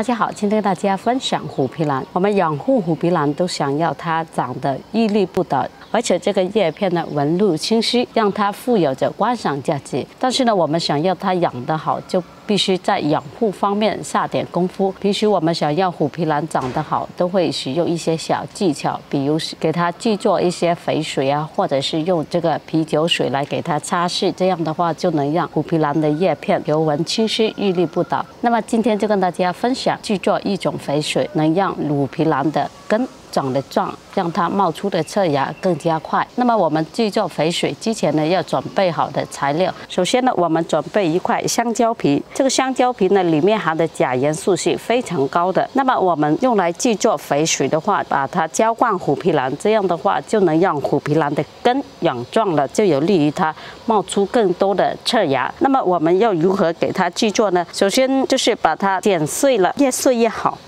大家好，今天跟大家分享虎皮兰。我们养护虎皮兰都想要它长得屹立不倒，而且这个叶片呢纹路清晰，让它富有着观赏价值。但是呢，我们想要它养得好，就必须在养护方面下点功夫。平时我们想要虎皮兰长得好，都会使用一些小技巧，比如给它制作一些肥水啊，或者是用这个啤酒水来给它擦拭，这样的话就能让虎皮兰的叶片条纹清晰、屹立不倒。那么今天就跟大家分享制作一种肥水，能让虎皮兰的根。长得壮，让它冒出的侧芽更加快。那么我们制作肥水之前呢，要准备好的材料。首先呢，我们准备一块香蕉皮。这个香蕉皮呢，里面含的钾元素是非常高的。那么我们用来制作肥水的话，把它浇灌虎皮兰，这样的话就能让虎皮兰的根养壮了，就有利于它冒出更多的侧芽。那么我们要如何给它制作呢？首先就是把它剪碎了，越碎越好。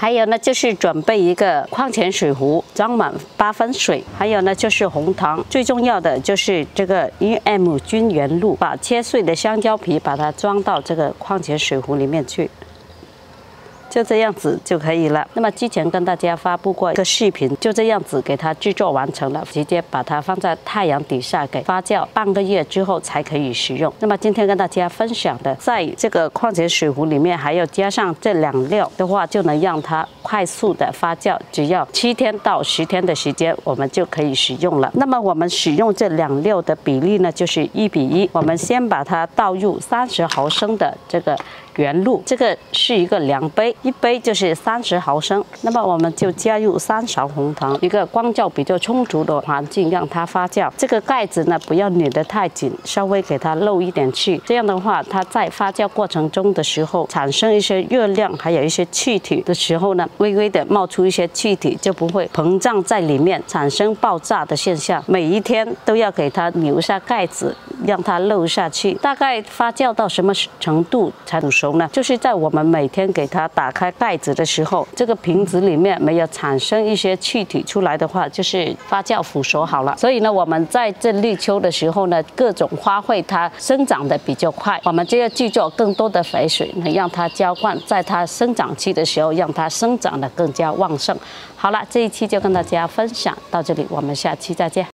还有呢，就是准备一个矿泉水壶，装满八分水。还有呢，就是红糖。最重要的就是这个 EM 菌原露，把切碎的香蕉皮把它装到这个矿泉水壶里面去。就这样子就可以了。那么之前跟大家发布过一个视频，就这样子给它制作完成了，直接把它放在太阳底下给发酵半个月之后才可以食用。那么今天跟大家分享的，在这个矿泉水壶里面还要加上这两料的话，就能让它快速的发酵，只要七天到十天的时间，我们就可以使用了。那么我们使用这两料的比例呢，就是一比一。我们先把它倒入三十毫升的这个。原露，这个是一个量杯，一杯就是三十毫升。那么我们就加入三勺红糖，一个光照比较充足的环境让它发酵。这个盖子呢不要拧得太紧，稍微给它漏一点气。这样的话，它在发酵过程中的时候产生一些热量，还有一些气体的时候呢，微微的冒出一些气体，就不会膨胀在里面，产生爆炸的现象。每一天都要给它扭下盖子，让它漏下去。大概发酵到什么程度才煮熟？呢，就是在我们每天给它打开盖子的时候，这个瓶子里面没有产生一些气体出来的话，就是发酵腐熟好了。所以呢，我们在这立秋的时候呢，各种花卉它生长的比较快，我们就要制作更多的肥水，能让它浇灌，在它生长期的时候，让它生长的更加旺盛。好了，这一期就跟大家分享到这里，我们下期再见。